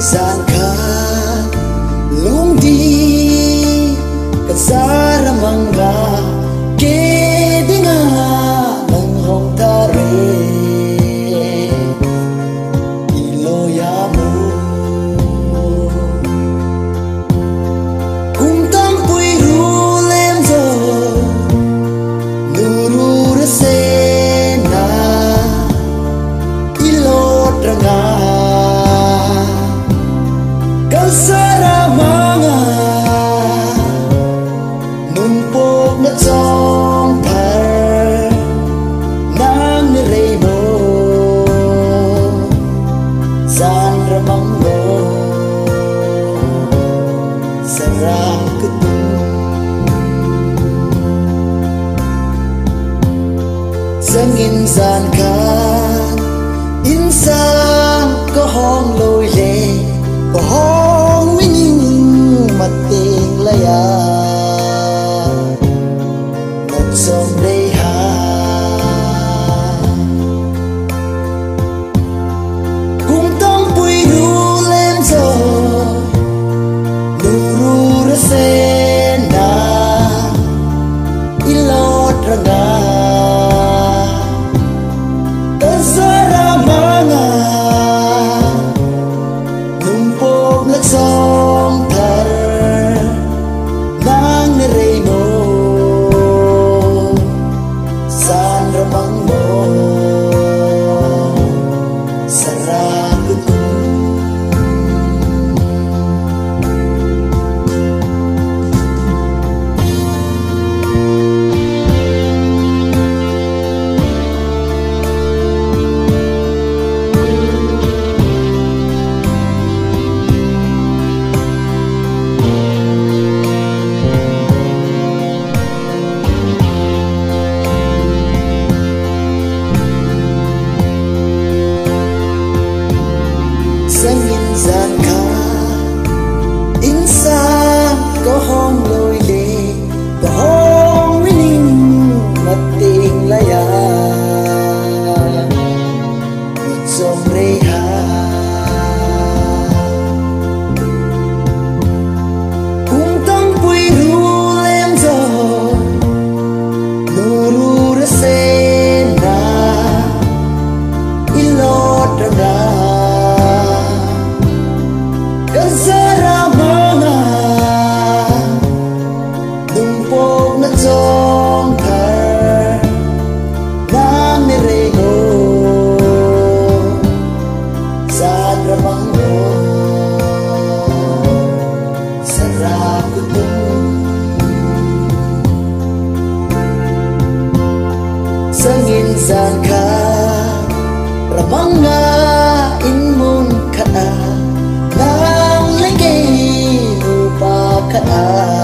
sangka Lungdi Kasaramangga Seminsankan insan love. sombrejas. minsan ramanga Ramangain mong kaa Nang ligay mo pa kaa